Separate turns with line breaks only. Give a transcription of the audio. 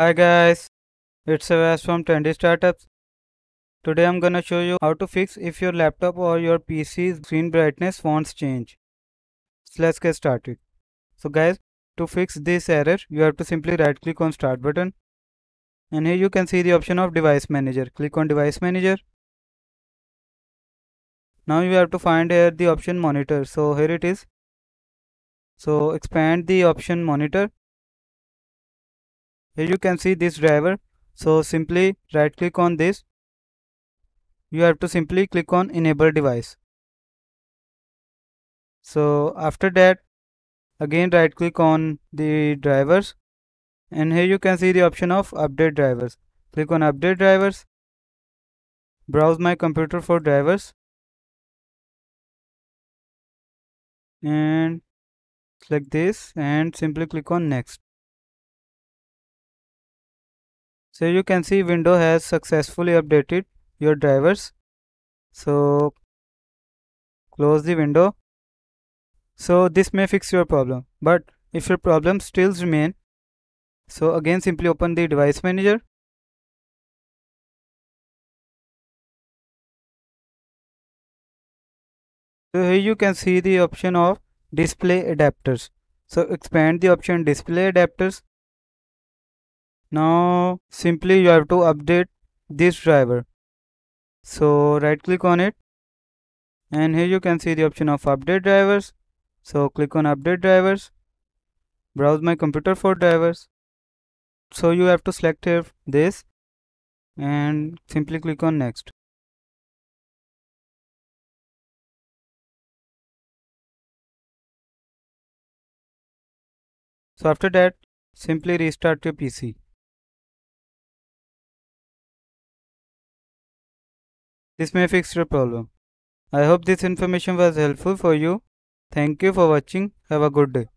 Hi guys, it's Avas from Trendy Startups. Today I'm gonna show you how to fix if your laptop or your PC's screen brightness wants change. So let's get started. So guys, to fix this error, you have to simply right click on start button. And here you can see the option of device manager. Click on device manager. Now you have to find here the option monitor. So here it is. So expand the option monitor here you can see this driver. So simply right click on this. You have to simply click on enable device. So after that again right click on the drivers. And here you can see the option of update drivers. Click on update drivers. Browse my computer for drivers. And select this and simply click on next so you can see window has successfully updated your drivers. So close the window. So this may fix your problem but if your problem still remain so again simply open the device manager. So here you can see the option of display adapters. So expand the option display adapters now simply you have to update this driver. So right click on it. And here you can see the option of update drivers. So click on update drivers. Browse my computer for drivers. So you have to select here this and simply click on next. So after that simply restart your pc This may fix your problem. I hope this information was helpful for you. Thank you for watching. Have a good day.